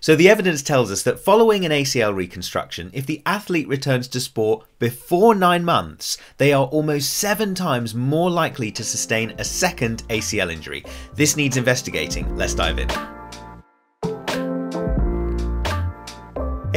So the evidence tells us that following an ACL reconstruction, if the athlete returns to sport before nine months, they are almost seven times more likely to sustain a second ACL injury. This needs investigating. Let's dive in.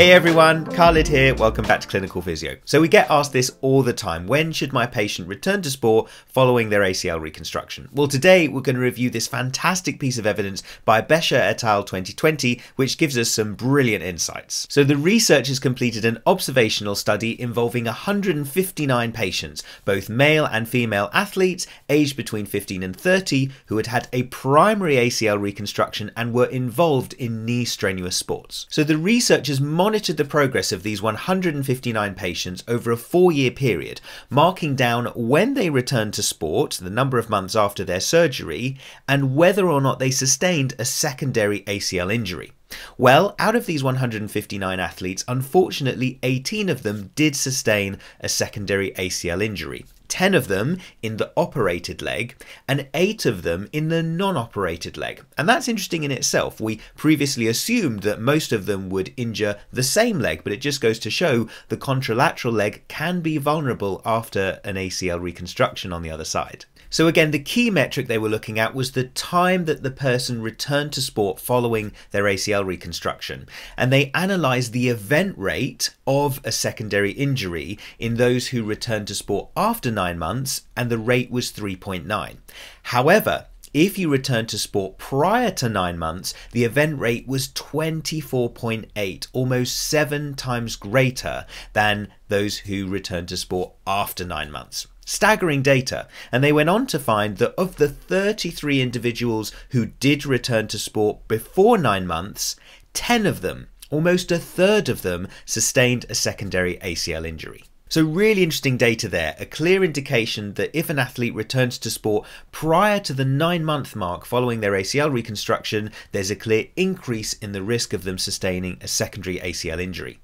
Hey everyone, Khalid here. Welcome back to Clinical Physio. So we get asked this all the time. When should my patient return to sport following their ACL reconstruction? Well, today we're going to review this fantastic piece of evidence by Beischer et al. 2020, which gives us some brilliant insights. So the researchers completed an observational study involving 159 patients, both male and female athletes aged between 15 and 30 who had had a primary ACL reconstruction and were involved in knee strenuous sports. So the researchers monitored the progress of these 159 patients over a four year period, marking down when they returned to sport, the number of months after their surgery, and whether or not they sustained a secondary ACL injury. Well, out of these 159 athletes, unfortunately 18 of them did sustain a secondary ACL injury. 10 of them in the operated leg, and 8 of them in the non operated leg. And that's interesting in itself. We previously assumed that most of them would injure the same leg, but it just goes to show the contralateral leg can be vulnerable after an ACL reconstruction on the other side. So again, the key metric they were looking at was the time that the person returned to sport following their ACL reconstruction. And they analysed the event rate of a secondary injury in those who returned to sport after nine months, and the rate was 3.9. However, if you returned to sport prior to nine months, the event rate was 24.8, almost seven times greater than those who returned to sport after nine months. Staggering data, and they went on to find that of the 33 individuals who did return to sport before nine months, 10 of them, almost a third of them, sustained a secondary ACL injury. So, really interesting data there. A clear indication that if an athlete returns to sport prior to the nine month mark following their ACL reconstruction, there's a clear increase in the risk of them sustaining a secondary ACL injury.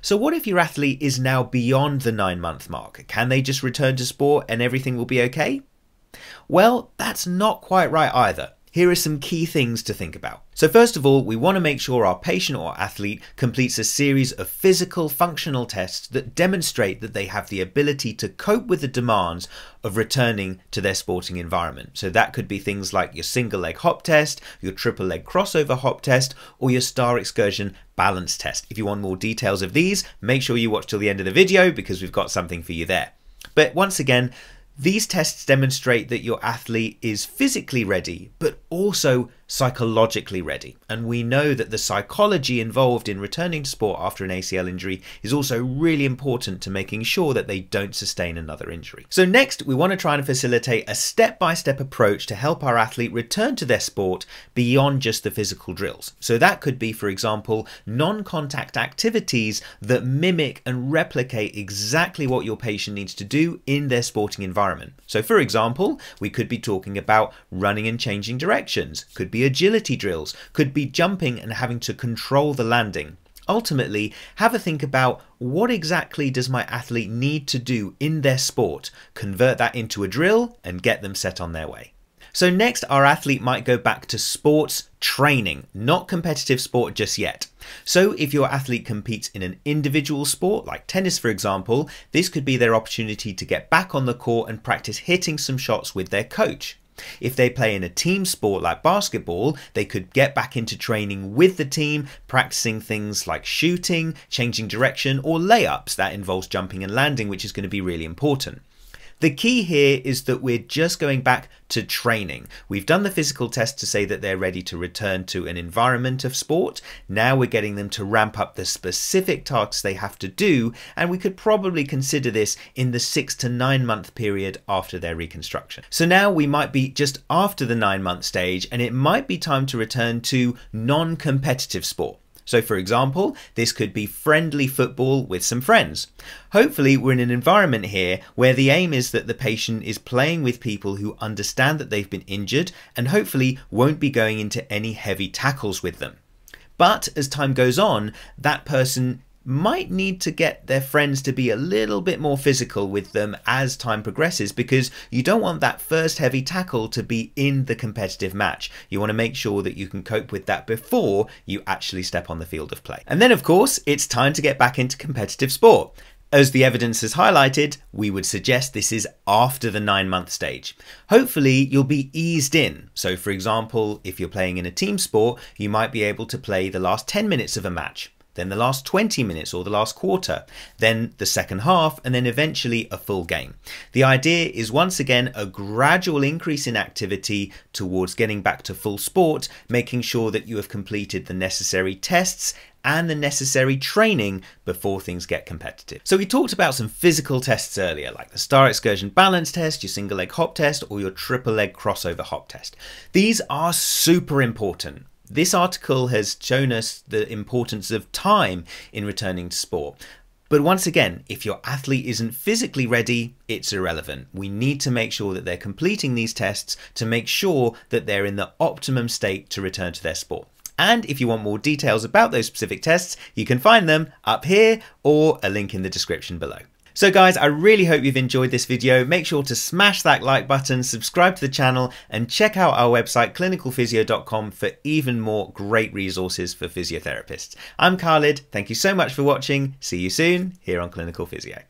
So, what if your athlete is now beyond the nine month mark? Can they just return to sport and everything will be okay? Well, that's not quite right either. Here are some key things to think about. So first of all, we want to make sure our patient or athlete completes a series of physical functional tests that demonstrate that they have the ability to cope with the demands of returning to their sporting environment. So that could be things like your single leg hop test, your triple leg crossover hop test, or your star excursion balance test. If you want more details of these, make sure you watch till the end of the video because we've got something for you there. But once again, these tests demonstrate that your athlete is physically ready, but also psychologically ready. And we know that the psychology involved in returning to sport after an ACL injury is also really important to making sure that they don't sustain another injury. So, next, we want to try and facilitate a step by step approach to help our athlete return to their sport beyond just the physical drills. So, that could be, for example, non contact activities that mimic and replicate exactly what your patient needs to do in their sporting environment. So, for example, we could be talking about running and changing directions, could be agility drills, could be jumping and having to control the landing. Ultimately, have a think about what exactly does my athlete need to do in their sport, convert that into a drill, and get them set on their way. So, next, our athlete might go back to sports training, not competitive sport just yet. So, if your athlete competes in an individual sport, like tennis for example, this could be their opportunity to get back on the court and practice hitting some shots with their coach. If they play in a team sport like basketball, they could get back into training with the team, practicing things like shooting, changing direction, or layups. That involves jumping and landing, which is going to be really important. The key here is that we're just going back to training. We've done the physical test to say that they're ready to return to an environment of sport. Now we're getting them to ramp up the specific tasks they have to do, and we could probably consider this in the six to nine month period after their reconstruction. So now we might be just after the nine month stage, and it might be time to return to non competitive sport. So, for example, this could be friendly football with some friends. Hopefully, we're in an environment here where the aim is that the patient is playing with people who understand that they've been injured and hopefully won't be going into any heavy tackles with them. But as time goes on, that person might need to get their friends to be a little bit more physical with them as time progresses because you don't want that first heavy tackle to be in the competitive match. You want to make sure that you can cope with that before you actually step on the field of play. And then, of course, it's time to get back into competitive sport. As the evidence has highlighted, we would suggest this is after the nine month stage. Hopefully, you'll be eased in. So, for example, if you're playing in a team sport, you might be able to play the last 10 minutes of a match, then the last 20 minutes or the last quarter, then the second half, and then eventually a full game. The idea is once again a gradual increase in activity towards getting back to full sport, making sure that you have completed the necessary tests and the necessary training before things get competitive. So we talked about some physical tests earlier, like the Star Excursion Balance Test, your single leg hop test, or your triple leg crossover hop test. These are super important. This article has shown us the importance of time in returning to sport. But once again, if your athlete isn't physically ready, it's irrelevant. We need to make sure that they're completing these tests to make sure that they're in the optimum state to return to their sport. And if you want more details about those specific tests, you can find them up here or a link in the description below. So guys, I really hope you've enjoyed this video. Make sure to smash that like button, subscribe to the channel, and check out our website, clinicalphysio.com, for even more great resources for physiotherapists. I'm Khalid. Thank you so much for watching. See you soon here on Clinical Physio.